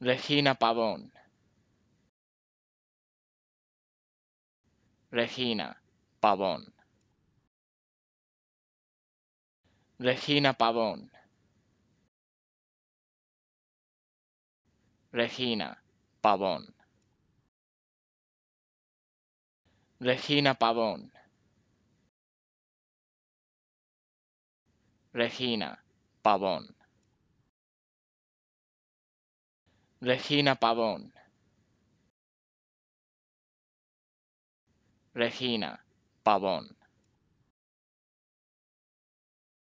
Regina Pavón. Regina Pavón. Regina Pavón. Regina Pavón. Regina Pavón. Regina Pavón. Regina Pavón. Regina Pavón.